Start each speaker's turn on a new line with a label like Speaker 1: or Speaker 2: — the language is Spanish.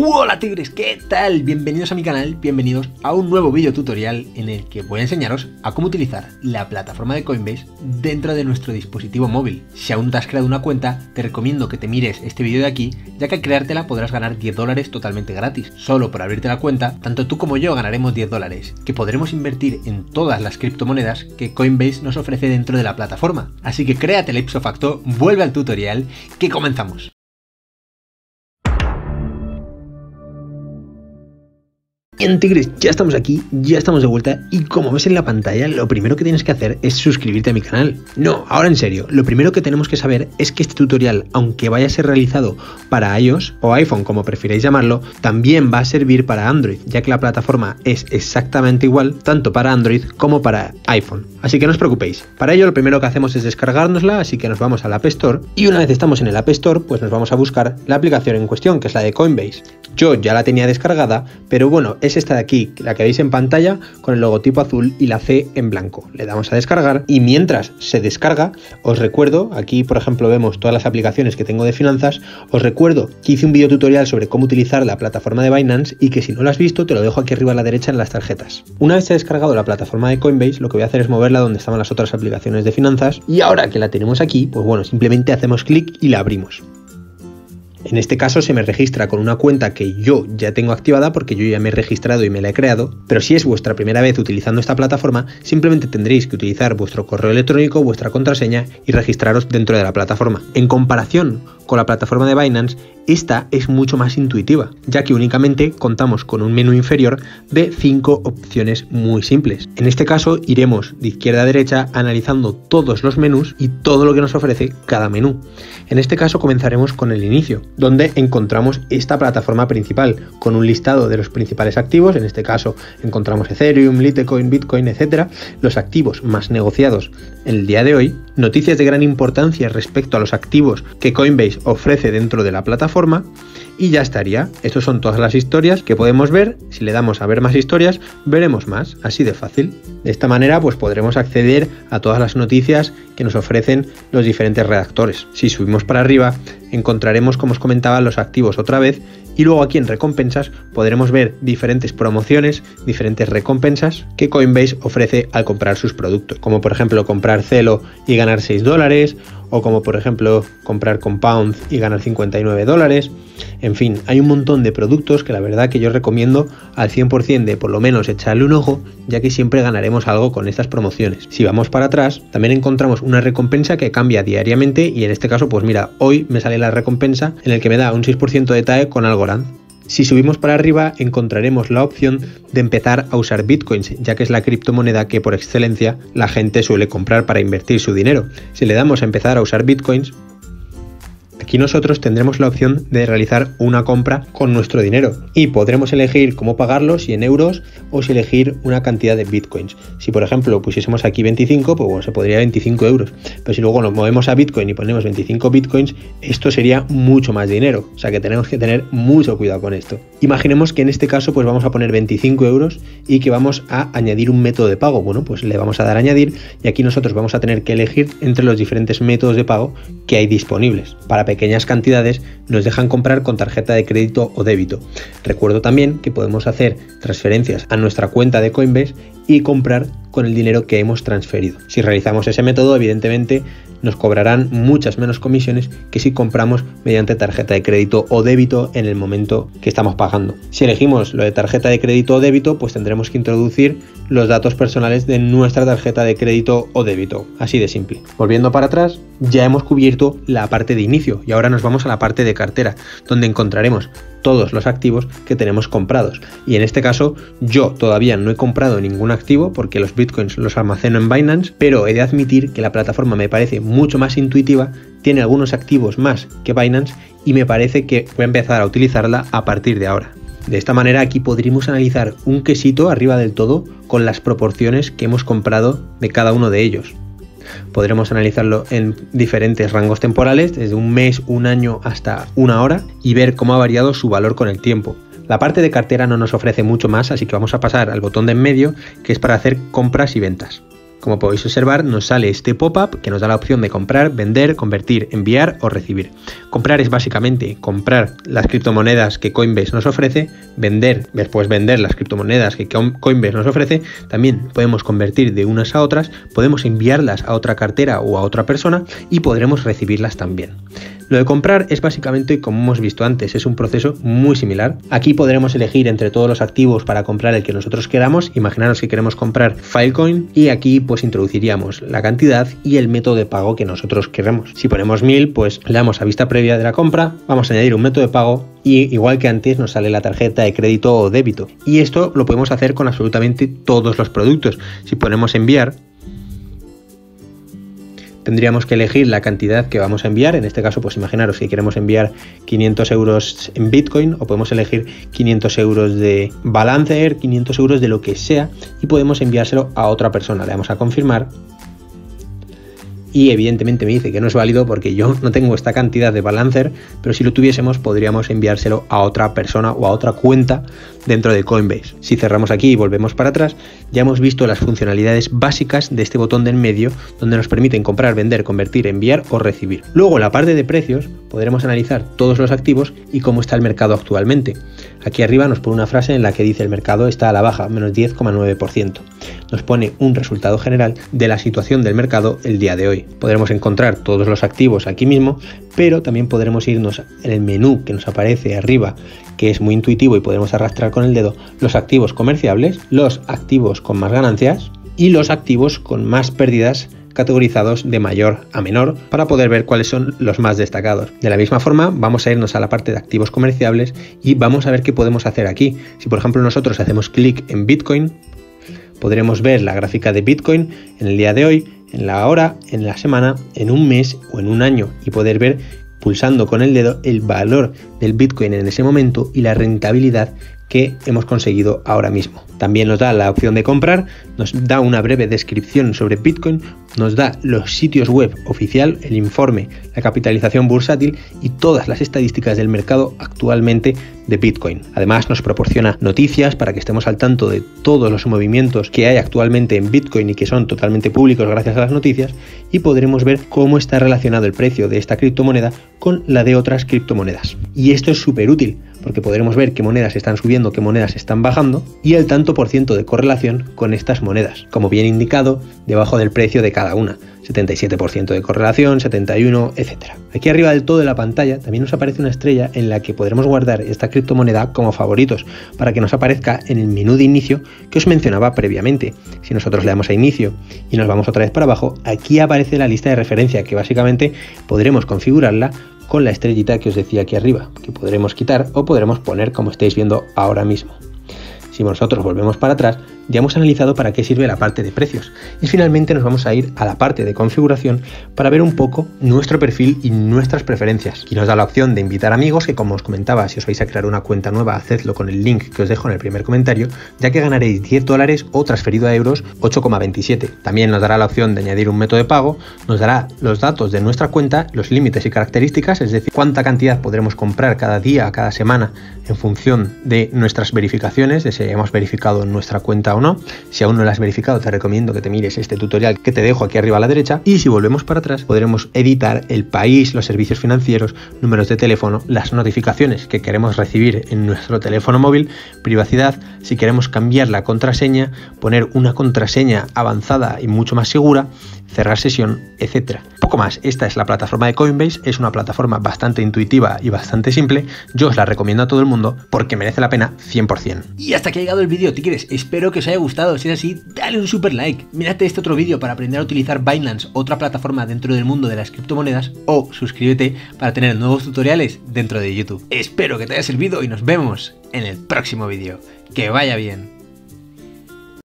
Speaker 1: Hola tigres, ¿qué tal? Bienvenidos a mi canal, bienvenidos a un nuevo vídeo tutorial en el que voy a enseñaros a cómo utilizar la plataforma de Coinbase dentro de nuestro dispositivo móvil. Si aún no te has creado una cuenta, te recomiendo que te mires este vídeo de aquí, ya que al creártela podrás ganar 10 dólares totalmente gratis. Solo por abrirte la cuenta, tanto tú como yo ganaremos 10 dólares, que podremos invertir en todas las criptomonedas que Coinbase nos ofrece dentro de la plataforma. Así que créate el ipso facto, vuelve al tutorial, que comenzamos. En Tigres, ya estamos aquí, ya estamos de vuelta y como ves en la pantalla, lo primero que tienes que hacer es suscribirte a mi canal. No, ahora en serio, lo primero que tenemos que saber es que este tutorial, aunque vaya a ser realizado para iOS o iPhone como prefiráis llamarlo, también va a servir para Android, ya que la plataforma es exactamente igual tanto para Android como para iPhone. Así que no os preocupéis. Para ello lo primero que hacemos es descargárnosla, así que nos vamos al App Store y una vez estamos en el App Store, pues nos vamos a buscar la aplicación en cuestión, que es la de Coinbase. Yo ya la tenía descargada, pero bueno, es esta de aquí, la que veis en pantalla con el logotipo azul y la C en blanco. Le damos a descargar y mientras se descarga, os recuerdo, aquí por ejemplo vemos todas las aplicaciones que tengo de finanzas, os recuerdo que hice un video tutorial sobre cómo utilizar la plataforma de Binance y que si no lo has visto te lo dejo aquí arriba a la derecha en las tarjetas. Una vez se ha descargado la plataforma de Coinbase, lo que voy a hacer es moverla donde estaban las otras aplicaciones de finanzas y ahora que la tenemos aquí, pues bueno, simplemente hacemos clic y la abrimos. En este caso se me registra con una cuenta que yo ya tengo activada porque yo ya me he registrado y me la he creado, pero si es vuestra primera vez utilizando esta plataforma, simplemente tendréis que utilizar vuestro correo electrónico, vuestra contraseña y registraros dentro de la plataforma. En comparación con la plataforma de Binance, esta es mucho más intuitiva, ya que únicamente contamos con un menú inferior de 5 opciones muy simples. En este caso iremos de izquierda a derecha analizando todos los menús y todo lo que nos ofrece cada menú. En este caso comenzaremos con el inicio, donde encontramos esta plataforma principal con un listado de los principales activos, en este caso encontramos Ethereum, Litecoin, Bitcoin, etcétera, los activos más negociados en el día de hoy, noticias de gran importancia respecto a los activos que Coinbase ofrece dentro de la plataforma y ya estaría. Estas son todas las historias que podemos ver. Si le damos a ver más historias, veremos más, así de fácil. De esta manera, pues podremos acceder a todas las noticias que nos ofrecen los diferentes redactores. Si subimos para arriba, encontraremos, como os comentaba, los activos otra vez y luego aquí en recompensas podremos ver diferentes promociones, diferentes recompensas que Coinbase ofrece al comprar sus productos, como por ejemplo comprar Celo y ganar 6 dólares, o como por ejemplo comprar Compound y ganar 59 dólares. En fin, hay un montón de productos que la verdad que yo recomiendo al 100% de por lo menos echarle un ojo, ya que siempre ganaremos algo con estas promociones. Si vamos para atrás, también encontramos una recompensa que cambia diariamente y en este caso, pues mira, hoy me sale la recompensa en el que me da un 6% de TAE con Algorand. Si subimos para arriba encontraremos la opción de empezar a usar bitcoins, ya que es la criptomoneda que por excelencia la gente suele comprar para invertir su dinero. Si le damos a empezar a usar bitcoins, Aquí nosotros tendremos la opción de realizar una compra con nuestro dinero y podremos elegir cómo pagarlo, si en euros o si elegir una cantidad de bitcoins. Si por ejemplo pusiésemos aquí 25, pues bueno, se podría 25 euros. Pero si luego nos movemos a bitcoin y ponemos 25 bitcoins, esto sería mucho más dinero. O sea que tenemos que tener mucho cuidado con esto. Imaginemos que en este caso pues vamos a poner 25 euros y que vamos a añadir un método de pago. Bueno, pues le vamos a dar añadir y aquí nosotros vamos a tener que elegir entre los diferentes métodos de pago que hay disponibles. Para pequeñas cantidades nos dejan comprar con tarjeta de crédito o débito. Recuerdo también que podemos hacer transferencias a nuestra cuenta de Coinbase y comprar con el dinero que hemos transferido. Si realizamos ese método, evidentemente nos cobrarán muchas menos comisiones que si compramos mediante tarjeta de crédito o débito en el momento que estamos pagando. Si elegimos lo de tarjeta de crédito o débito, pues tendremos que introducir los datos personales de nuestra tarjeta de crédito o débito. Así de simple. Volviendo para atrás, ya hemos cubierto la parte de inicio y ahora nos vamos a la parte de cartera, donde encontraremos todos los activos que tenemos comprados. Y en este caso yo todavía no he comprado ningún activo porque los bitcoins los almaceno en Binance, pero he de admitir que la plataforma me parece mucho más intuitiva, tiene algunos activos más que Binance y me parece que voy a empezar a utilizarla a partir de ahora. De esta manera aquí podríamos analizar un quesito arriba del todo con las proporciones que hemos comprado de cada uno de ellos. Podremos analizarlo en diferentes rangos temporales, desde un mes, un año hasta una hora, y ver cómo ha variado su valor con el tiempo. La parte de cartera no nos ofrece mucho más, así que vamos a pasar al botón de en medio, que es para hacer compras y ventas. Como podéis observar, nos sale este pop-up que nos da la opción de comprar, vender, convertir, enviar o recibir. Comprar es básicamente comprar las criptomonedas que Coinbase nos ofrece, vender, después vender las criptomonedas que Coinbase nos ofrece. También podemos convertir de unas a otras, podemos enviarlas a otra cartera o a otra persona y podremos recibirlas también. Lo de comprar es básicamente, como hemos visto antes, es un proceso muy similar. Aquí podremos elegir entre todos los activos para comprar el que nosotros queramos. Imaginaros que queremos comprar Filecoin y aquí pues introduciríamos la cantidad y el método de pago que nosotros queremos. Si ponemos 1000, pues le damos a vista previa de la compra, vamos a añadir un método de pago y igual que antes nos sale la tarjeta de crédito o débito. Y esto lo podemos hacer con absolutamente todos los productos. Si ponemos enviar, tendríamos que elegir la cantidad que vamos a enviar. En este caso, pues imaginaros que queremos enviar 500 euros en Bitcoin o podemos elegir 500 euros de Balancer, 500 euros de lo que sea y podemos enviárselo a otra persona. Le damos a confirmar y evidentemente me dice que no es válido porque yo no tengo esta cantidad de Balancer, pero si lo tuviésemos podríamos enviárselo a otra persona o a otra cuenta dentro de Coinbase. Si cerramos aquí y volvemos para atrás, ya hemos visto las funcionalidades básicas de este botón del medio donde nos permiten comprar, vender, convertir, enviar o recibir. Luego la parte de precios podremos analizar todos los activos y cómo está el mercado actualmente. Aquí arriba nos pone una frase en la que dice el mercado está a la baja, menos 10,9%. Nos pone un resultado general de la situación del mercado el día de hoy. Podremos encontrar todos los activos aquí mismo, pero también podremos irnos en el menú que nos aparece arriba, que es muy intuitivo y podemos arrastrar con el dedo los activos comerciables, los activos con más ganancias y los activos con más pérdidas categorizados de mayor a menor para poder ver cuáles son los más destacados. De la misma forma, vamos a irnos a la parte de activos comerciables y vamos a ver qué podemos hacer aquí. Si por ejemplo nosotros hacemos clic en Bitcoin, podremos ver la gráfica de Bitcoin en el día de hoy, en la hora, en la semana, en un mes o en un año y poder ver pulsando con el dedo el valor del Bitcoin en ese momento y la rentabilidad que hemos conseguido ahora mismo. También nos da la opción de comprar, nos da una breve descripción sobre Bitcoin, nos da los sitios web oficial, el informe, la capitalización bursátil y todas las estadísticas del mercado actualmente de Bitcoin. Además nos proporciona noticias para que estemos al tanto de todos los movimientos que hay actualmente en Bitcoin y que son totalmente públicos gracias a las noticias y podremos ver cómo está relacionado el precio de esta criptomoneda con la de otras criptomonedas. Y esto es súper útil porque podremos ver qué monedas están subiendo, qué monedas están bajando y el tanto por ciento de correlación con estas monedas, como bien indicado debajo del precio de cada una. 77% de correlación, 71, etc. Aquí arriba del todo de la pantalla también nos aparece una estrella en la que podremos guardar esta criptomoneda como favoritos para que nos aparezca en el menú de inicio que os mencionaba previamente. Si nosotros le damos a inicio y nos vamos otra vez para abajo, aquí aparece la lista de referencia que básicamente podremos configurarla con la estrellita que os decía aquí arriba, que podremos quitar o podremos poner como estáis viendo ahora mismo. Si nosotros volvemos para atrás, ya hemos analizado para qué sirve la parte de precios y finalmente nos vamos a ir a la parte de configuración para ver un poco nuestro perfil y nuestras preferencias. Y nos da la opción de invitar amigos que como os comentaba, si os vais a crear una cuenta nueva, hacedlo con el link que os dejo en el primer comentario, ya que ganaréis 10 dólares o transferido a euros 8,27. También nos dará la opción de añadir un método de pago, nos dará los datos de nuestra cuenta, los límites y características, es decir, cuánta cantidad podremos comprar cada día, cada semana en función de nuestras verificaciones, de si hemos verificado nuestra cuenta Si aún no lo has verificado, te recomiendo que te mires este tutorial que te dejo aquí arriba a la derecha. Y si volvemos para atrás, podremos editar el país, los servicios financieros, números de teléfono, las notificaciones que queremos recibir en nuestro teléfono móvil, privacidad, si queremos cambiar la contraseña, poner una contraseña avanzada y mucho más segura, cerrar sesión, etcétera. Poco más, esta es la plataforma de Coinbase, es una plataforma bastante intuitiva y bastante simple, yo os la recomiendo a todo el mundo porque merece la pena 100%. Y hasta que ha llegado el vídeo, tigres, espero que os haya gustado, si es así, dale un super like, mírate este otro vídeo para aprender a utilizar Binance, otra plataforma dentro del mundo de las criptomonedas, o suscríbete para tener nuevos tutoriales dentro de YouTube. Espero que te haya servido y nos vemos en el próximo vídeo. Que vaya bien.